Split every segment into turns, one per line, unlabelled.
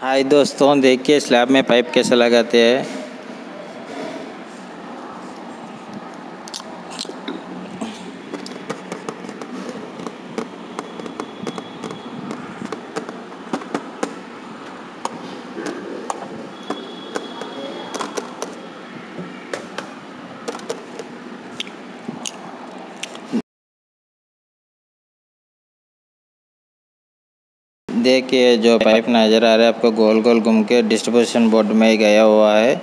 हाय दोस्तों देखिए स्लैब में पाइप कैसे लगाते हैं। देखिए, जो पाइप नज़र आ रहा है, आपको गोल गोल घूम के डिस्ट्रीब्यूशन बोर्ड में ही गया हुआ है।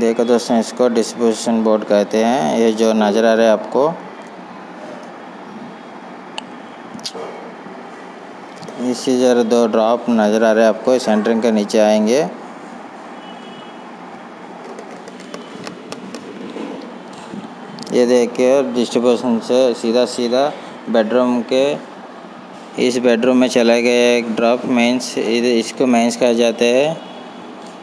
देखो दोस्तों, इसको डिस्ट्रीब्यूशन बोर्ड कहते हैं। ये जो नज़र आ रहा है आपको, इसी जरा दो ड्रॉप नज़र आ रहे हैं आपको सेंटरिंग के नीचे आएँगे। ये देखिए, डिस्ट्रीब्यूशन से सीधा सीधा बेडरूम के, इस बेडरूम में चला गया एक ड्रॉप मेंस। इसको मेंस कहा जाता है।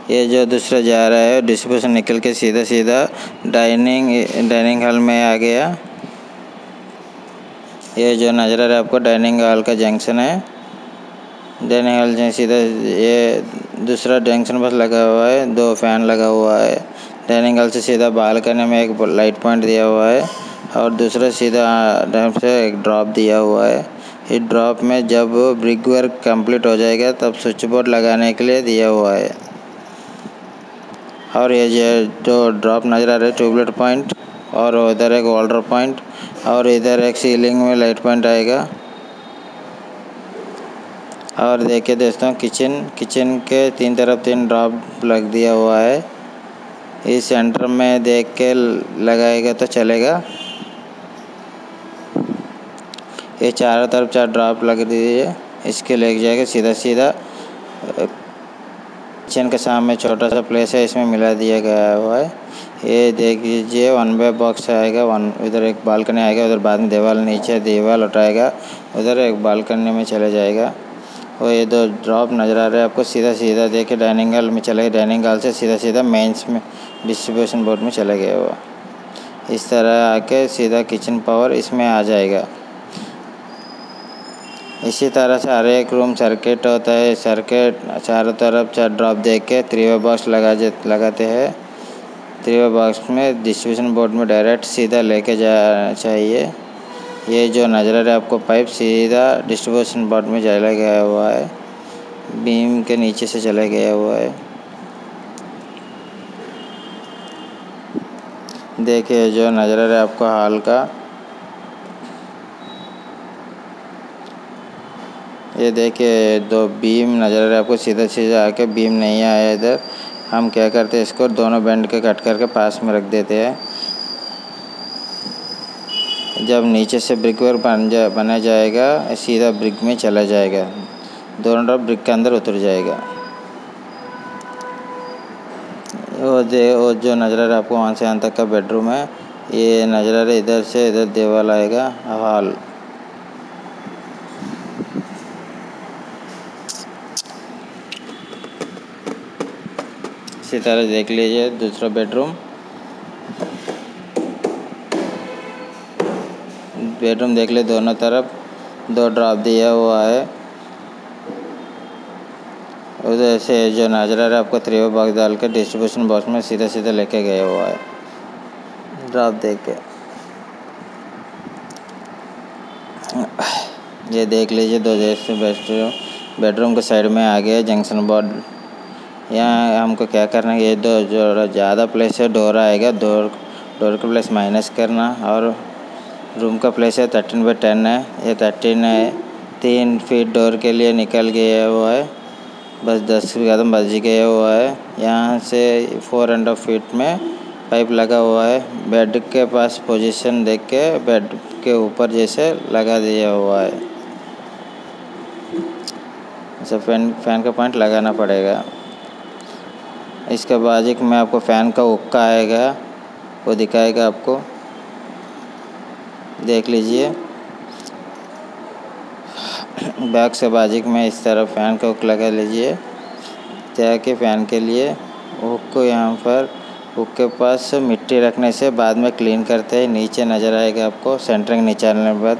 ये जो दूसरा जा रहा है, डिस्ट्रीब्यूशन निकल के सीधा सीधा डाइनिंग डाइनिंग हॉल में आ गया। ये जो नज़र आ रहा है आपको, डाइनिंग हॉल का जंक्शन है। डाइनिंग हॉल से सीधा, ये दूसरा जंक्शन बस लगा हुआ है, दो फ़ैन लगा हुआ है। डाइनिंग हॉल से सीधा बालकनी में एक लाइट पॉइंट दिया हुआ है और दूसरा सीधा से एक ड्रॉप दिया हुआ है। इस ड्रॉप में जब ब्रिक वर्क कंप्लीट हो जाएगा तब स्विच बोर्ड लगाने के लिए दिया हुआ है। और ये जो ड्रॉप नज़र आ रहा है, ट्यूबलाइट पॉइंट, और उधर एक वाल्डर पॉइंट, और इधर एक सीलिंग में लाइट पॉइंट आएगा। और देखिए दोस्तों, किचन किचन के तीन तरफ़ तीन ड्रॉप लग दिया हुआ है। इस सेंटर में देख के लगाएगा तो चलेगा। ये चारों तरफ़ चार ड्रॉप लग दीजिए। इसके ले जाएगा सीधा सीधा किचन के सामने छोटा सा प्लेस है, इसमें मिला दिया गया हुआ है। ये देख लीजिए वन वे बॉक्स आएगा वन उधर एक बालकनी आएगा, उधर बाद में दीवार नीचे, दीवार उठाएगा उधर एक बालकनी में चले जाएगा। और ये दो ड्रॉप नज़र आ रहे हैं, आपको सीधा सीधा देखिए डाइनिंग हॉल में चले गए। डाइनिंग हॉल से सीधा सीधा मेंस में डिस्ट्रीब्यूशन बोर्ड में चला गया हुआ इस तरह आके सीधा किचन पावर इसमें आ जाएगा। इसी तरह से हर एक रूम सर्किट होता है। सर्किट चारों तरफ़ चार ड्रॉप दे के थ्री वे बॉक्स लगा लगाते हैं। थ्री वे बॉक्स में डिस्ट्रीब्यूशन बोर्ड में डायरेक्ट सीधा लेके जा, चाहिए। ये जो नज़र आ रहा है, आपको पाइप सीधा डिस्ट्रीब्यूशन बोर्ड में चला गया हुआ है। बीम के नीचे से चला गया हुआ है। देखिए, जो नज़र आ रहा है आपको हाल का। ये देखिए, दो बीम नज़र आ रहा है, आपको सीधा सीधा आके बीम नहीं आया इधर। हम क्या करते हैं, इसको दोनों बैंड के कट करके पास में रख देते हैं। जब नीचे से ब्रिक वर्क बन जा, बना जाएगा, सीधा ब्रिक में चला जाएगा। दोनों तरफ़ ब्रिक के अंदर उतर जाएगा। वो दे, वो जो नज़र आ रहा है आपको वहाँ से यहाँ तक का बेडरूम है, ये नज़र आ रहा है इधर से इधर देवाल आएगा, हॉल। इसी तरह देख लीजिए दूसरा बेडरूम बेडरूम देख ले दोनों तरफ़। दो ड्रॉप दिया हुआ है। उधर से जो नज़र आ रहा है, आपको थ्री बॉक्स डाल के डिस्ट्रीब्यूशन बॉक्स में सीधा सीधा लेके गया हुआ है। ड्रॉप देख के। ये देख लीजिए, दो जैसे बेडरूम बेडरूम के साइड में आ गया जंक्शन बोर्ड। यहाँ हमको क्या करना है, ये दो जो ज़्यादा प्लेस है, डोर आएगा, डोर डोर का प्लेस माइनस करना और रूम का प्लेस है थर्टीन बाई टेन है। ये थर्टीन है। तीन फीट डोर के लिए निकल गया हुआ है। बस दस कदम बज गया हुआ है। यहाँ से फोर हाफ़ फीट में पाइप लगा हुआ है। बेड के पास पोजीशन देख के बेड के ऊपर जैसे लगा दिया हुआ है। ऐसा फ़ैन फ़ैन का पॉइंट लगाना पड़ेगा। इसके बाजू में आपको फ़ैन का उक्का आएगा। वो दिखाएगा आपको। देख लीजिए। बैक से बाजिक में इस तरह फ़ैन का हुक लगा लीजिए। ताकि फ़ैन के लिए हुक को यहाँ पर, हुक के पास मिट्टी रखने से बाद में क्लीन करते हैं नीचे नज़र आएगा आपको, सेंटरिंग निकालने के बाद।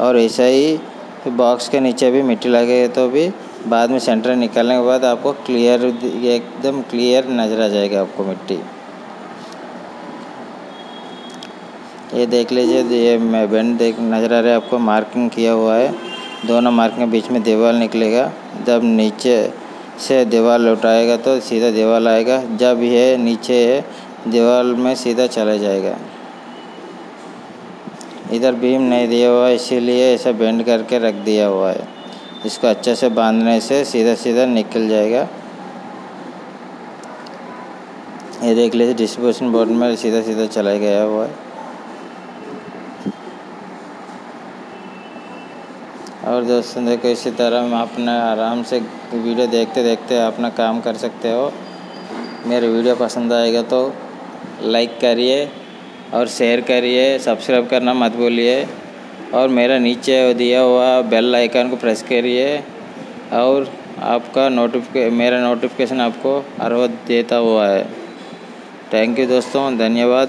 और ऐसा ही बॉक्स के नीचे भी मिट्टी लगे तो भी बाद में सेंटर निकालने के बाद आपको क्लियर, एकदम क्लियर नज़र आ जाएगा आपको मिट्टी। ये देख लीजिए, ये बेंड देख नज़र आ रहा है आपको, मार्किंग किया हुआ है। दोनों मार्किंग के बीच में दीवार निकलेगा। जब नीचे से दीवार लौटाएगा तो सीधा दीवार आएगा। जब ये नीचे है, दीवार में सीधा चला जाएगा। इधर बीम नहीं दिया हुआ है, इसीलिए ऐसा बेंड करके रख दिया हुआ है। इसको अच्छे से बांधने से सीधा सीधा निकल जाएगा। ये देख लीजिए डिस्ट्रीब्यूशन बोर्ड में सीधा सीधा चला गया हुआ है। और दोस्तों, देखो इसी तरह हम अपना आराम से वीडियो देखते देखते अपना काम कर सकते हो। मेरे वीडियो पसंद आएगा तो लाइक करिए और शेयर करिए सब्सक्राइब करना मत भूलिए और मेरा नीचे दिया हुआ बेल आइकन को प्रेस करिए और आपका नोटिफिके मेरा नोटिफिकेशन आपको हर वक्त देता हुआ है। थैंक यू दोस्तों, धन्यवाद।